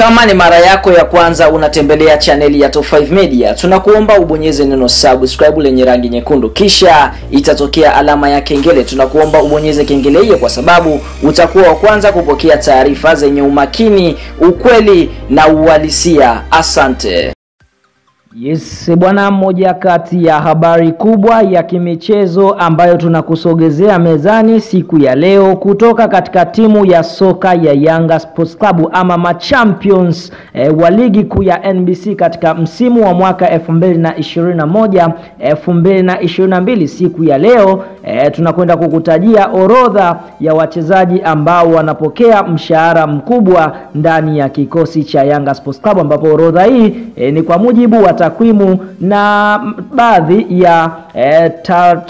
Kama ni mara yako ya kwanza unatembelea chaneli ya Top 5 Media, tunakuomba ubonyeze neno subscribe lenye rangi nyekundu, kisha itatokea alama ya kengele. Tunakuomba ubonyeze kengele hiyo kwa sababu utakuwa wa kwanza kupokea taarifa zenye umakini, ukweli na uhalisia. Asante. Yes bwana, mmoja kati ya habari kubwa ya kimichezo ambayo tunakusogezea mezani siku ya leo kutoka katika timu ya soka ya Yanga Sports Club ama machampions e, wa ligi kuu ya NBC katika msimu wa mwaka 2021 2022. Siku ya leo e, tunakwenda kukutajia orodha ya wachezaji ambao wanapokea mshahara mkubwa ndani ya kikosi cha Yanga Sports Club, ambapo orodha hii e, ni kwa mujibu wa takwimu na baadhi ya e,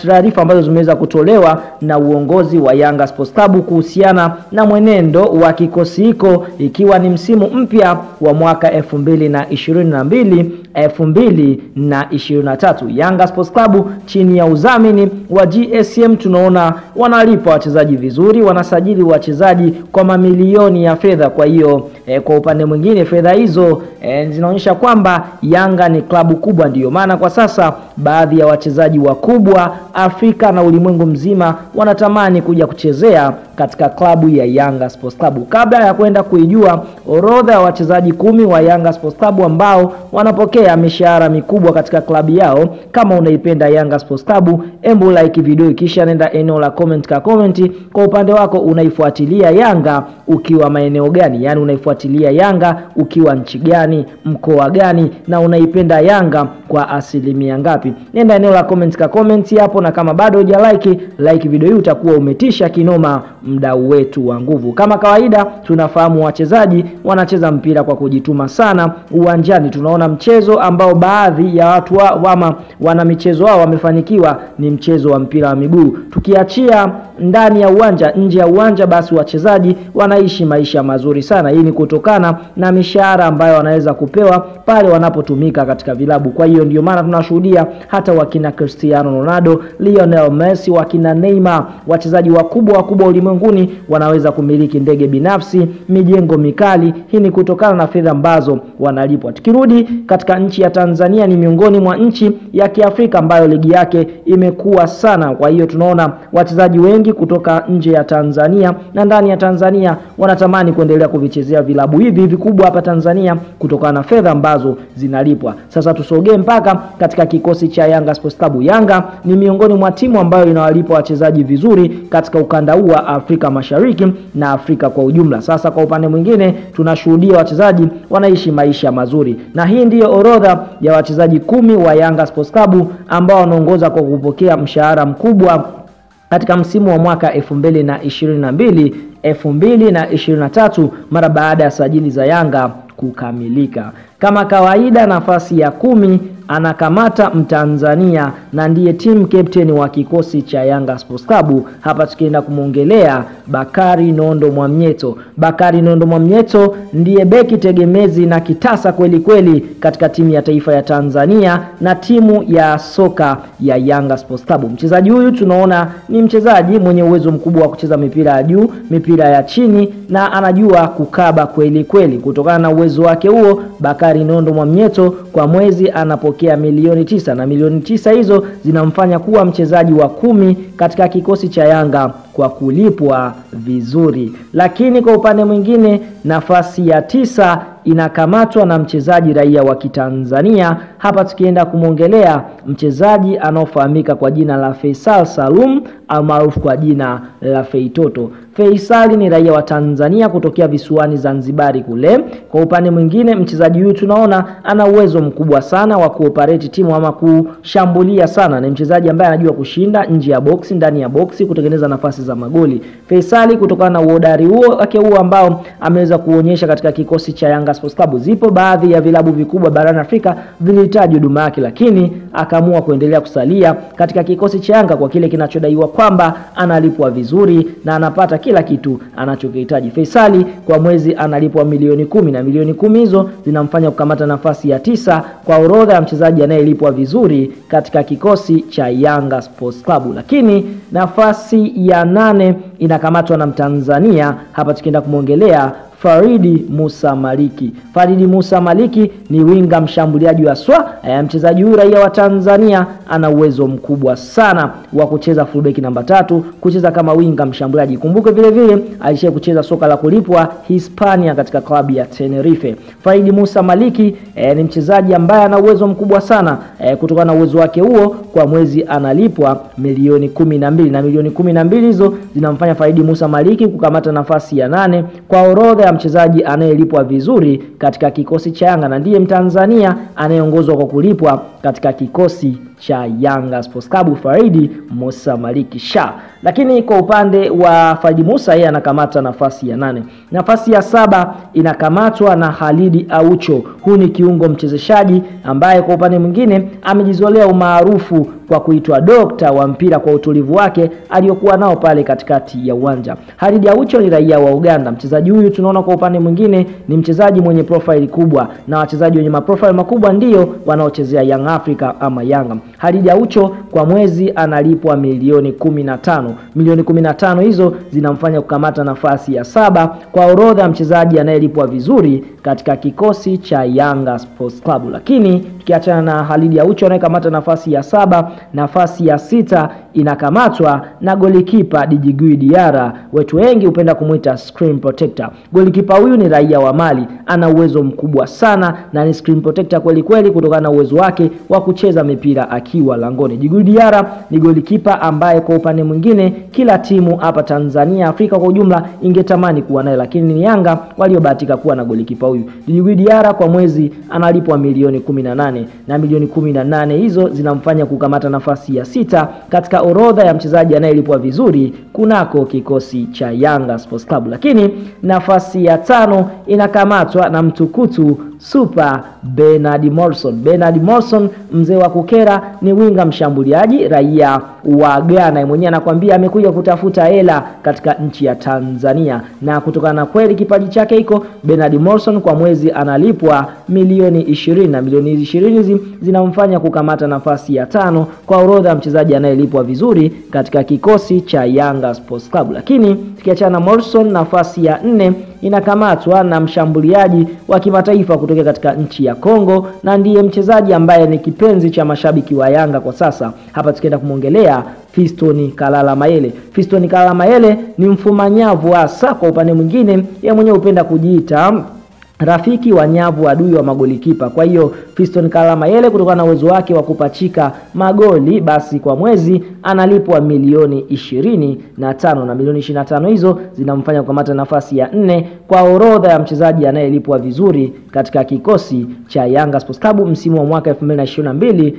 taarifa ambazo zimeweza kutolewa na uongozi wa Yanga Sports Club kuhusiana na mwenendo wa kikosi hiko ikiwa ni msimu mpya wa mwaka 2022 2023. Yanga Sports Club chini ya udhamini wa GSM tunaona wanalipa wachezaji vizuri, wanasajili wachezaji kwa mamilioni ya fedha. Kwa hiyo e, kwa upande mwingine fedha hizo e, zinaonyesha kwamba Yanga ni klabu kubwa, ndiyo maana kwa sasa baadhi ya wachezaji wakubwa Afrika na ulimwengu mzima wanatamani kuja kuchezea katika klabu ya Yanga Sports Club. Kabla ya kwenda kuijua orodha ya wachezaji kumi wa Yanga Sports Club ambao wanapokea mishahara mikubwa katika klabu yao, kama unaipenda Yanga Sports Club, embu like video kisha nenda eneo la comment ka comment. Kwa upande wako unaifuatilia Yanga ukiwa maeneo gani? Yani unaifuatilia Yanga ukiwa nchi gani, mkoa gani, na unaipenda Yanga kwa asilimia ngapi? Nenda eneo la comments ka comment hapo, na kama bado huja like like video hii utakuwa umetisha kinoma mdau wetu wa nguvu. Kama kawaida, tunafahamu wachezaji wanacheza mpira kwa kujituma sana uwanjani. Tunaona mchezo ambao baadhi ya watu wa, wama wana michezo wao wamefanikiwa ni mchezo wa mpira wa miguu. Tukiachia ndani ya uwanja, nje ya uwanja, basi wachezaji wanaishi maisha mazuri sana. Hii ni kutokana na mishahara ambayo wanaweza kupewa pale wanapotumika katika vilabu. Kwa hiyo ndio maana tunashuhudia hata wakina Cristiano Ronaldo, Lionel Messi, wakina Neymar, wachezaji wakubwa wakubwa ulimwenguni wanaweza kumiliki ndege binafsi, mijengo mikali. Hii ni kutokana na fedha ambazo wanalipwa. Tukirudi katika nchi ya Tanzania, ni miongoni mwa nchi ya Kiafrika ambayo ligi yake imekuwa sana. Kwa hiyo tunaona wachezaji wengi kutoka nje ya Tanzania na ndani ya Tanzania wanatamani kuendelea kuvichezea vilabu hivi vikubwa hapa Tanzania kutokana na fedha ambazo zinalipwa. Sasa tusogee mpaka katika kikosi cha Yanga Sports Club. Yanga ni miongoni mwa timu ambayo inawalipa wachezaji vizuri katika ukanda huu wa Afrika Mashariki na Afrika kwa ujumla. Sasa kwa upande mwingine tunashuhudia wachezaji wanaishi maisha mazuri, na hii ndiyo orodha ya wachezaji kumi wa Yanga Sports Club ambao wanaongoza kwa kupokea mshahara mkubwa katika msimu wa mwaka 2022 2023 mara baada ya sajili za Yanga kukamilika. Kama kawaida, nafasi ya kumi anakamata Mtanzania na ndiye team captain wa kikosi cha Yanga Sports Club. Hapa tukienda kumwongelea Bakari Nondo Mwamnyeto. Bakari Nondo Mwamnyeto ndiye beki tegemezi na kitasa kweli kweli katika timu ya taifa ya Tanzania na timu ya soka ya Yanga Sports Club. Mchezaji huyu tunaona ni mchezaji mwenye uwezo mkubwa wa kucheza mipira ya juu, mipira ya chini na anajua kukaba kweli kweli. Kutokana na uwezo wake huo, Bakari Nondo Mwamnyeto kwa mwezi anapokea milioni tisa na milioni tisa hizo zinamfanya kuwa mchezaji wa kumi katika kikosi cha Yanga kwa kulipwa vizuri. Lakini kwa upande mwingine, nafasi ya tisa inakamatwa na mchezaji raia wa Kitanzania. Hapa tukienda kumwongelea mchezaji anaofahamika kwa jina la Faisal Salum almaarufu kwa jina la Feitoto. Feisali ni raia wa Tanzania kutokea visiwani Zanzibari kule. Kwa upande mwingine, mchezaji huyu tunaona ana uwezo mkubwa sana wa kuoperate timu ama kushambulia sana. Ni mchezaji ambaye anajua kushinda nje ya boksi, ndani ya boksi, kutengeneza nafasi za magoli. Feisali kutokana na uhodari huo wake huo ambao ameweza kuonyesha katika kikosi cha Yanga Sports Club. Zipo baadhi ya vilabu vikubwa barani Afrika vilihitaji huduma yake, lakini akaamua kuendelea kusalia katika kikosi cha Yanga kwa kile kinachodaiwa kwamba analipwa vizuri na anapata kila kitu anachokihitaji. Faisali kwa mwezi analipwa milioni kumi na milioni kumi hizo zinamfanya kukamata nafasi ya tisa kwa orodha ya mchezaji anayelipwa vizuri katika kikosi cha Yanga Sports Club, lakini nafasi ya nane inakamatwa na Mtanzania hapa tukienda kumwongelea Faridi Musa Maliki. Faridi Musa Maliki ni winga mshambuliaji wa swa. E, mchezaji huyu raia wa Tanzania ana uwezo mkubwa sana wa kucheza fullback namba tatu, kucheza kama winga mshambuliaji. Kumbuke vile vile alishia kucheza soka la kulipwa Hispania katika klabu ya Tenerife. Faridi Musa Maliki e, ni mchezaji ambaye ana uwezo mkubwa sana e, kutokana na uwezo wake huo, kwa mwezi analipwa milioni kumi na mbili na milioni kumi na mbili hizo zinamfanya Faridi Musa Maliki kukamata nafasi ya nane kwa orodha ya mchezaji anayelipwa vizuri katika kikosi cha Yanga na ndiye Mtanzania anayeongozwa kwa kulipwa katika kikosi cha Yanga Sports Club Faridi Musa Maliki Sha. Lakini kwa upande wa Faridi Musa yeye anakamata nafasi ya nane. Nafasi ya saba inakamatwa na Halidi Aucho. Huu ni kiungo mchezeshaji ambaye kwa upande mwingine amejizolea umaarufu kwa kuitwa dokta wa mpira kwa utulivu wake aliyokuwa nao pale katikati ya uwanja. Halidi Aucho ni raia wa Uganda. Mchezaji huyu tunaona kwa upande mwingine ni mchezaji mwenye profile kubwa, na wachezaji wenye maprofile makubwa ndiyo wanaochezea Young Africa ama Yanga. Halidi Ucho kwa mwezi analipwa milioni kumi na tano. Milioni kumi na tano hizo zinamfanya kukamata nafasi ya saba kwa orodha ya mchezaji anayelipwa vizuri katika kikosi cha Yanga Sports Club. Lakini tukiachana na Halidi Ucho anayekamata nafasi ya saba, nafasi ya sita inakamatwa na golikipa Djigui Diara, Wetu wengi hupenda kumwita screen protector. Golikipa huyu ni raia wa Mali, ana uwezo mkubwa sana na ni screen protector kweli kweli, kutokana na uwezo wake wa kucheza mipira akiwa langoni. Djigui Diara ni golikipa ambaye kwa upande mwingine kila timu hapa Tanzania, Afrika kwa ujumla ingetamani kuwa naye, lakini ni Yanga waliobahatika kuwa na golikipa huyu. Djigui Diara kwa mwezi analipwa milioni 18 na milioni 18 hizo zinamfanya kukamata nafasi ya sita katika orodha ya mchezaji anayelipwa vizuri kunako kikosi cha Yanga Sports Club. Lakini nafasi ya tano inakamatwa na mtukutu Super Bernard Morrison. Bernard Morrison mzee wa kukera ni winga mshambuliaji raia wa Ghana, mwenyewe anakwambia amekuja kutafuta hela katika nchi ya Tanzania, na kutokana na kweli kipaji chake iko Bernard Morrison kwa mwezi analipwa milioni ishirini na milioni ishirini hizi zinamfanya kukamata nafasi ya tano kwa orodha ya mchezaji anayelipwa vizuri katika kikosi cha Yanga Sports Club. Lakini tukiachana na Morrison, nafasi ya nne inakamatwa na mshambuliaji wa kimataifa kutokea katika nchi ya Kongo na ndiye mchezaji ambaye ni kipenzi cha mashabiki wa Yanga kwa sasa. Hapa tukienda kumwongelea Fiston Kalala Mayele. Fiston Kalala Mayele ni mfumanyavu hasa, kwa upande mwingine yeye mwenyewe hupenda kujiita rafiki wa nyavu adui wa magolikipa. Kwa hiyo Fiston Kalamayele kutokana na uwezo wake wa kupachika magoli, basi kwa mwezi analipwa milioni ishirini na tano na milioni ishirini na tano hizo zinamfanya kukamata nafasi ya nne kwa orodha ya mchezaji anayelipwa vizuri katika kikosi cha Yanga Sports Club msimu wa mwaka 2022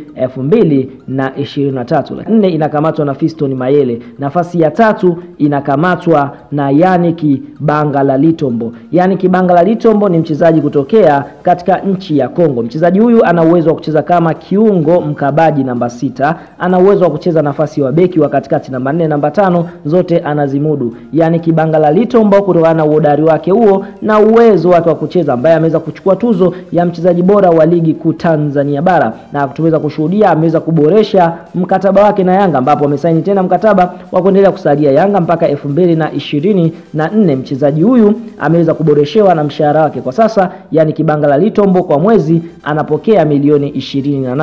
2023. Nne inakamatwa na Fiston Mayele. Nafasi ya tatu inakamatwa na Yannick Bangala Litombo. Yannick Bangala Litombo ni mchezaji kutokea katika nchi ya Kongo. Mchezaji huyu ana uwezo wa kucheza kama kiungo mkabaji namba sita, ana uwezo wa kucheza nafasi wa beki wa katikati namba nne, namba tano, zote anazimudu. Yani Kibangala Litombo kutokana na uhodari wake huo na uwezo wake wa kucheza, ambaye ameweza kuchukua tuzo ya mchezaji bora wa ligi kuu Tanzania bara, na tumeweza kushuhudia ameweza kuboresha mkataba wake na Yanga, ambapo amesaini tena mkataba wa kuendelea kusalia Yanga mpaka elfu mbili na ishirini na nne. Mchezaji huyu ameweza kuboreshewa na mshahara wake kwa sasa yani Kibangala Litombo kwa mwezi anapokea milioni ishirini na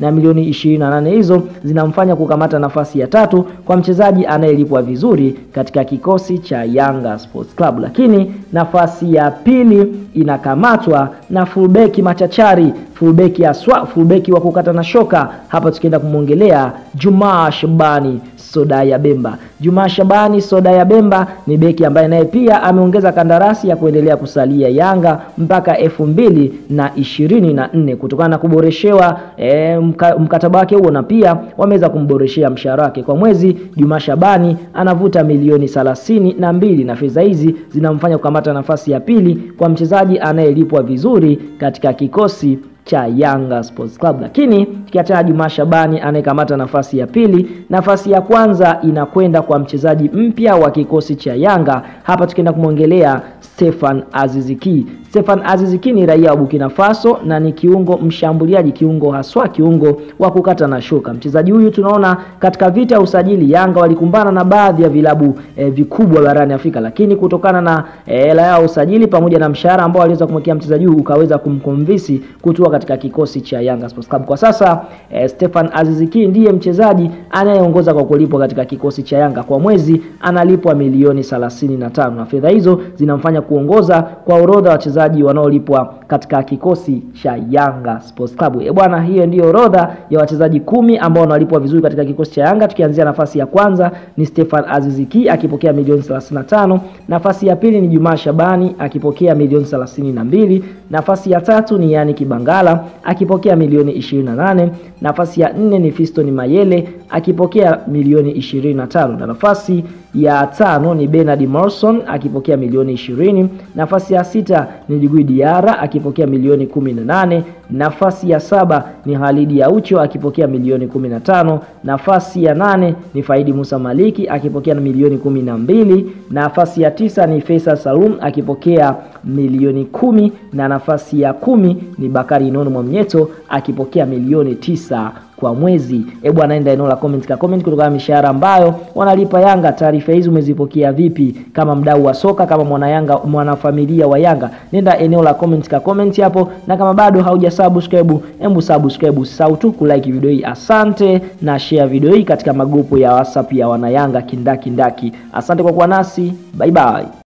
na milioni ishirini na nane hizo zinamfanya kukamata nafasi ya tatu kwa mchezaji anayelipwa vizuri katika kikosi cha Yanga Sports Club. Lakini nafasi ya pili inakamatwa na fulbeki machachari, fulbeki aswa, fulbeki wa kukata na shoka. Hapa tukienda kumwongelea Jumaa Shabani Soda ya Bemba. Juma Shabani Soda ya Bemba ni beki ambaye naye pia ameongeza kandarasi ya kuendelea kusalia Yanga mpaka elfu mbili na ishirini na nne kutokana na kuboreshewa e, mka, mkataba wake huo na pia wameweza kumboreshea mshahara wake kwa mwezi. Juma Shabani anavuta milioni thelathini na mbili na fedha hizi zinamfanya kukamata nafasi ya pili kwa mchezaji anayelipwa vizuri katika kikosi cha Yanga Sports Club. Lakini tukiachana Juma Shabani anayekamata nafasi ya pili, nafasi ya kwanza inakwenda kwa mchezaji mpya wa kikosi cha Yanga. Hapa tukienda kumwongelea Stefan Aziziki. Stefan Aziziki ni raia wa Burkina Faso na ni kiungo mshambuliaji, kiungo haswa, kiungo wa kukata na shoka. Mchezaji huyu tunaona katika vita ya usajili Yanga walikumbana na baadhi ya vilabu eh, vikubwa barani Afrika, lakini kutokana na hela eh, yao usajili pamoja na mshahara ambao waliweza kumwekea mchezaji huyu ukaweza kumkomvisi kutua katika kikosi cha Yanga Sports Club. Kwa sasa eh, Stefan Aziz Ki ndiye mchezaji anayeongoza kwa kulipwa katika kikosi cha Yanga. Kwa mwezi analipwa milioni 35 na fedha hizo zinamfanya kuongoza kwa orodha wachezaji wanaolipwa katika kikosi cha Yanga Sports Club. E bwana, hiyo ndiyo orodha ya wachezaji kumi ambao wanalipwa vizuri katika kikosi cha Yanga. Tukianzia nafasi ya kwanza ni Stefan Aziz Ki akipokea milioni 35. Nafasi ya pili ni Juma Shabani akipokea milioni 32. Nafasi ya tatu ni Yani Kibangala akipokea milioni 28. Nafasi ya nne ni Fiston Mayele akipokea milioni 25 na nafasi ya tano ni Bernard Morrison akipokea milioni 20. Nafasi ya sita ni Djigui Diarra akipokea milioni 18. Nafasi ya saba ni Halidi Aucho akipokea milioni 15. Nafasi ya nane ni Faidi Musa Maliki akipokea milioni 12. Nafasi ya tisa ni Faisal Salum akipokea milioni kumi na nafasi ya kumi ni Bakari Nono Mwamnyeto akipokea milioni tisa kwa mwezi. Hebu anaenda eneo la comment ka comment kutokana na mishahara ambayo wanalipa Yanga. Taarifa hizi umezipokea vipi? Kama mdau wa soka, kama mwana Yanga, mwanafamilia wa Yanga, nenda eneo la comment ka comment hapo, na kama bado hauja subscribe, hebu subscribe, usisahau tu kulike video hii. Asante na share video hii katika magrupu ya WhatsApp ya wana Yanga kindaki ndaki. Asante kwa kuwa nasi, bye bye.